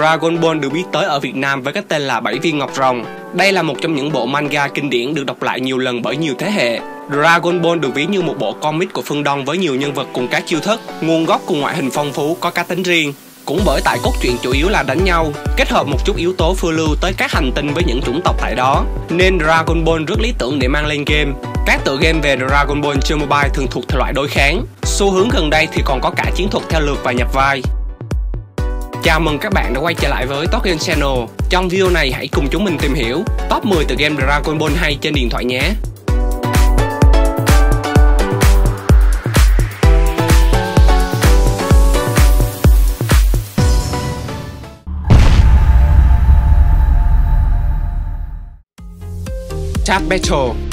Dragon Ball được biết tới ở Việt Nam với cái tên là Bảy viên ngọc rồng. Đây là một trong những bộ manga kinh điển được đọc lại nhiều lần bởi nhiều thế hệ. Dragon Ball được ví như một bộ comic của phương Đông với nhiều nhân vật cùng các chiêu thức, nguồn gốc cùng ngoại hình phong phú có cá tính riêng. Cũng bởi tại cốt truyện chủ yếu là đánh nhau, kết hợp một chút yếu tố phiêu lưu tới các hành tinh với những chủng tộc tại đó, nên Dragon Ball rất lý tưởng để mang lên game. Các tựa game về Dragon Ball trên mobile thường thuộc thể loại đối kháng. Xu hướng gần đây thì còn có cả chiến thuật theo lượt và nhập vai. Chào mừng các bạn đã quay trở lại với Top Game Channel. Trong video này, hãy cùng chúng mình tìm hiểu top 10 tựa game Dragon Ball hay trên điện thoại nhé. Tap Battle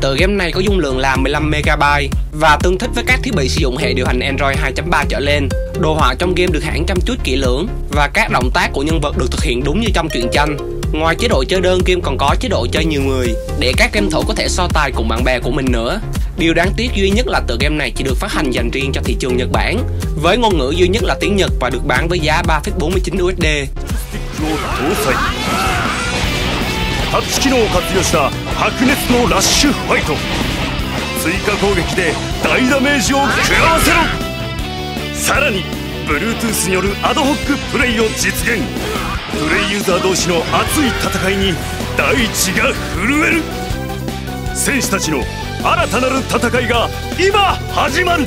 Tựa game này có dung lượng là 15MB và tương thích với các thiết bị sử dụng hệ điều hành Android 2.3 trở lên. Đồ họa trong game được hãng chăm chút kỹ lưỡng và các động tác của nhân vật được thực hiện đúng như trong truyện tranh. Ngoài chế độ chơi đơn, game còn có chế độ chơi nhiều người để các game thủ có thể so tài cùng bạn bè của mình nữa. Điều đáng tiếc duy nhất là tựa game này chỉ được phát hành dành riêng cho thị trường Nhật Bản, với ngôn ngữ duy nhất là tiếng Nhật và được bán với giá 3,49 USD. タッチ機能を活用した白熱のラッシュファイト。追加攻撃で大ダメージを食らわせろ。さらに Bluetooth によるアドホックプレイを実現。プレイユーザー同士の熱い戦いに大地が震える。戦士たちの新たなる戦いが今始まる。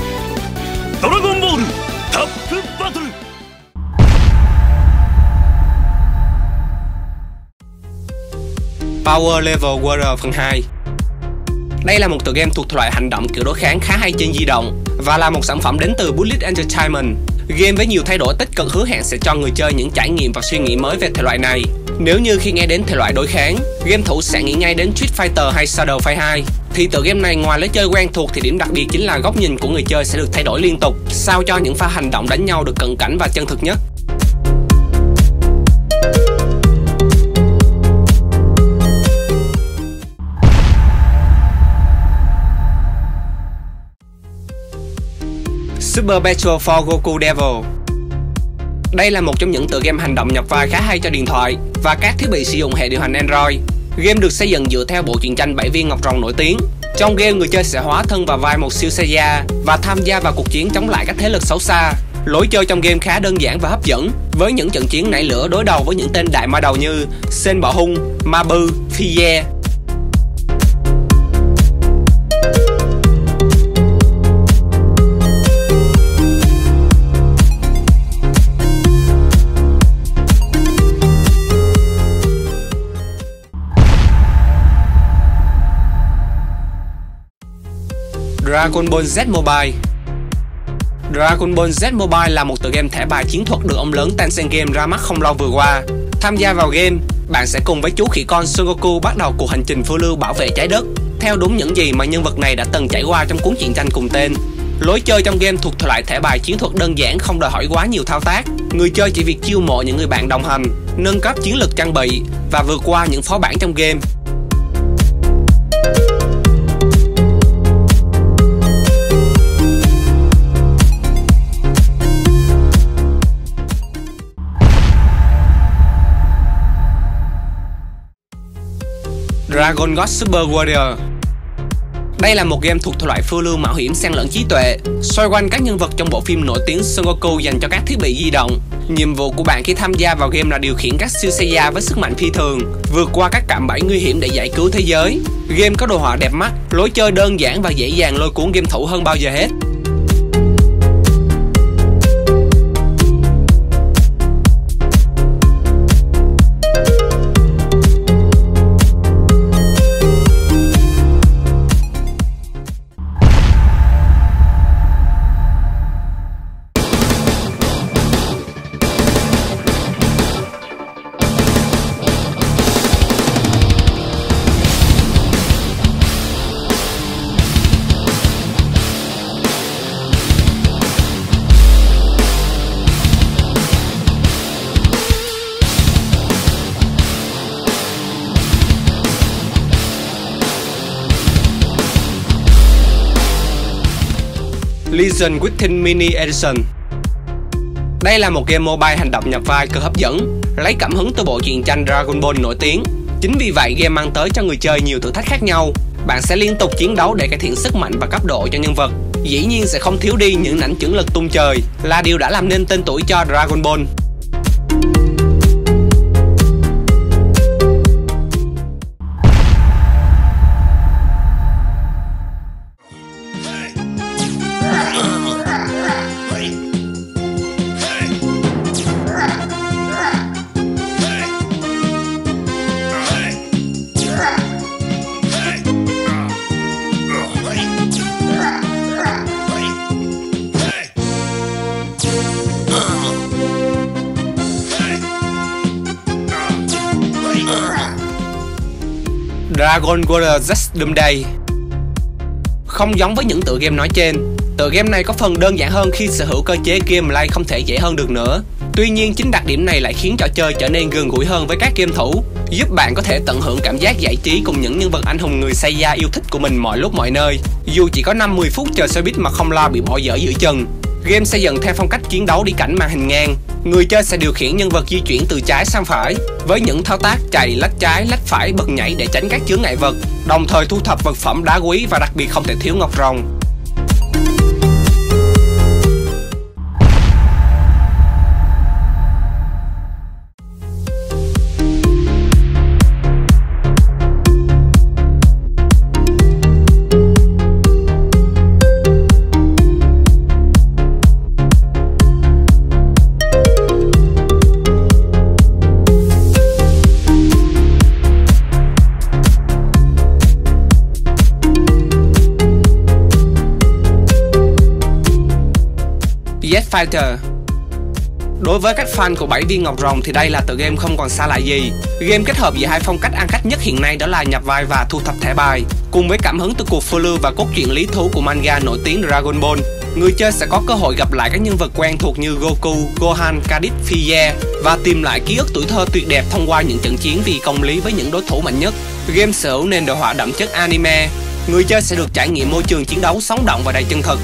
ドラゴンボールタップバトル。Power Level Warrior phần 2 Đây là một tựa game thuộc loại hành động kiểu đối kháng khá hay trên di động và là một sản phẩm đến từ Bullet Entertainment. Game với nhiều thay đổi tích cực hứa hẹn sẽ cho người chơi những trải nghiệm và suy nghĩ mới về thể loại này. Nếu như khi nghe đến thể loại đối kháng, game thủ sẽ nghĩ ngay đến Street Fighter hay Shadow Fight 2 thì tựa game này ngoài lối chơi quen thuộc thì điểm đặc biệt chính là góc nhìn của người chơi sẽ được thay đổi liên tục, sao cho những pha hành động đánh nhau được cận cảnh và chân thực nhất. Super Battle for Goku Devil Đây là một trong những tựa game hành động nhập vai khá hay cho điện thoại và các thiết bị sử dụng hệ điều hành Android. Game được xây dựng dựa theo bộ truyện tranh bảy viên ngọc rồng nổi tiếng. Trong game, người chơi sẽ hóa thân vào vai một siêu saiya và tham gia vào cuộc chiến chống lại các thế lực xấu xa. Lối chơi trong game khá đơn giản và hấp dẫn, với những trận chiến nảy lửa đối đầu với những tên đại ma đầu như Sen Bọ Hung, Ma Bư, Dragon Ball Z Mobile Dragon Ball Z Mobile là một tựa game thẻ bài chiến thuật được ông lớn Tencent Game ra mắt không lâu vừa qua. Tham gia vào game, bạn sẽ cùng với chú khỉ con Son Goku bắt đầu cuộc hành trình phiêu lưu bảo vệ trái đất, theo đúng những gì mà nhân vật này đã từng trải qua trong cuốn truyện tranh cùng tên. Lối chơi trong game thuộc thể loại thẻ bài chiến thuật đơn giản không đòi hỏi quá nhiều thao tác. Người chơi chỉ việc chiêu mộ những người bạn đồng hành, nâng cấp chiến lược trang bị và vượt qua những phó bản trong game. Dragon God Super Warrior đây là một game thuộc thể loại phiêu lưu mạo hiểm xen lẫn trí tuệ, xoay quanh các nhân vật trong bộ phim nổi tiếng Son Goku dành cho các thiết bị di động. Nhiệm vụ của bạn khi tham gia vào game là điều khiển các siêu Saiyan với sức mạnh phi thường, vượt qua các cạm bẫy nguy hiểm để giải cứu thế giới. Game có đồ họa đẹp mắt, lối chơi đơn giản và dễ dàng lôi cuốn game thủ hơn bao giờ hết. Legion Within Mini Edition Đây là một game mobile hành động nhập vai cực hấp dẫn, lấy cảm hứng từ bộ truyện tranh Dragon Ball nổi tiếng. Chính vì vậy game mang tới cho người chơi nhiều thử thách khác nhau. Bạn sẽ liên tục chiến đấu để cải thiện sức mạnh và cấp độ cho nhân vật. Dĩ nhiên sẽ không thiếu đi những ảnh chưởng lực tung trời, là điều đã làm nên tên tuổi cho Dragon Ball. Dragon Warrior Z Doomsday Không giống với những tựa game nói trên, tựa game này có phần đơn giản hơn khi sở hữu cơ chế gameplay không thể dễ hơn được nữa. Tuy nhiên chính đặc điểm này lại khiến trò chơi trở nên gần gũi hơn với các game thủ, giúp bạn có thể tận hưởng cảm giác giải trí cùng những nhân vật anh hùng người Seiya yêu thích của mình mọi lúc mọi nơi. Dù chỉ có 5-10 phút chờ xe buýt mà không lo bị bỏ dở giữa chừng. Game xây dựng theo phong cách chiến đấu đi cảnh màn hình ngang, người chơi sẽ điều khiển nhân vật di chuyển từ trái sang phải với những thao tác chạy lách trái lách phải bật nhảy để tránh các chướng ngại vật đồng thời thu thập vật phẩm đá quý và đặc biệt không thể thiếu ngọc rồng. Fighter Đối với các fan của bảy viên ngọc rồng thì đây là tựa game không còn xa lạ gì. Game kết hợp giữa hai phong cách ăn khách nhất hiện nay đó là nhập vai và thu thập thẻ bài. Cùng với cảm hứng từ cuộc phiêu lưu và cốt truyện lý thú của manga nổi tiếng Dragon Ball, người chơi sẽ có cơ hội gặp lại các nhân vật quen thuộc như Goku, Gohan, Kadit, Frieza và tìm lại ký ức tuổi thơ tuyệt đẹp thông qua những trận chiến vì công lý với những đối thủ mạnh nhất. Game sở hữu nền đồ họa đậm chất anime. Người chơi sẽ được trải nghiệm môi trường chiến đấu sống động và đầy chân thực.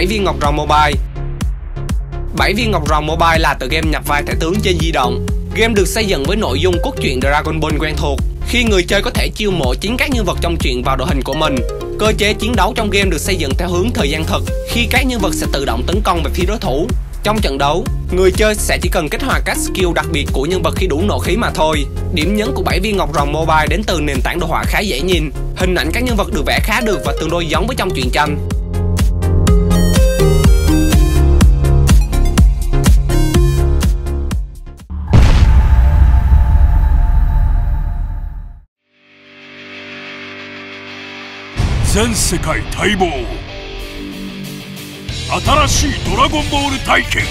7 viên ngọc rồng mobile 7 viên ngọc rồng mobile là tựa game nhập vai thẻ tướng trên di động. Game được xây dựng với nội dung cốt truyện Dragon Ball quen thuộc, khi người chơi có thể chiêu mộ chính các nhân vật trong truyện vào đội hình của mình. Cơ chế chiến đấu trong game được xây dựng theo hướng thời gian thực, khi các nhân vật sẽ tự động tấn công về phía đối thủ. Trong trận đấu, người chơi sẽ chỉ cần kích hoạt các skill đặc biệt của nhân vật khi đủ nộ khí mà thôi. Điểm nhấn của 7 viên ngọc rồng mobile đến từ nền tảng đồ họa khá dễ nhìn, hình ảnh các nhân vật được vẽ khá được và tương đối giống với trong truyện tranh. 全世界待望。新しいドラゴンボール体験。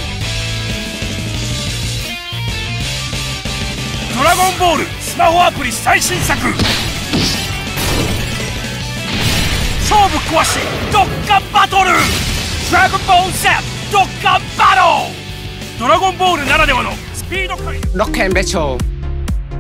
ドラゴンボールスマホアプリ最新作。勝負壊しドッカバトル。ドラゴンボール Z ドッカバトル。ドラゴンボールならではのスピード感 Dokkan Battle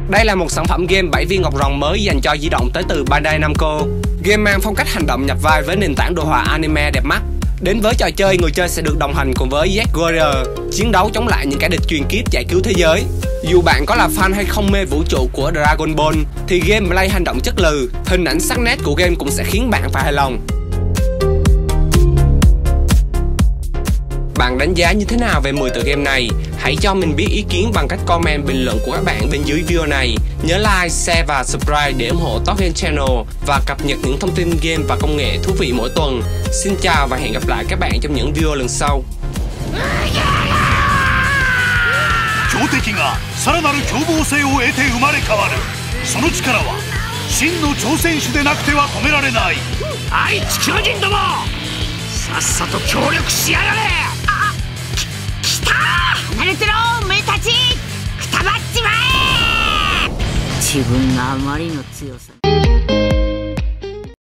Đây là một sản phẩm game 7 viên ngọc rồng mới dành cho di động tới từ Bandai Namco Game mang phong cách hành động nhập vai với nền tảng đồ họa anime đẹp mắt. Đến với trò chơi, người chơi sẽ được đồng hành cùng với Jack Warrior, chiến đấu chống lại những kẻ địch truyền kiếp giải cứu thế giới. Dù bạn có là fan hay không mê vũ trụ của Dragon Ball, thì gameplay hành động chất lừ, hình ảnh sắc nét của game cũng sẽ khiến bạn phải hài lòng. Bạn đánh giá như thế nào về 10 tựa game này? Hãy cho mình biết ý kiến bằng cách comment bình luận của các bạn bên dưới video này. Nhớ like, share và subscribe để ủng hộ Top Game Channel và cập nhật những thông tin game và công nghệ thú vị mỗi tuần. Xin chào và hẹn gặp lại các bạn trong những video lần sau. 強敵がさらなる凶暴性を得て生まれ変わるその力は真の挑戦手でなくては止められない愛地球人どもさっさと協力しやがれ あき来たルトロおめえたちくたばっちまえ！自分があまりの強さに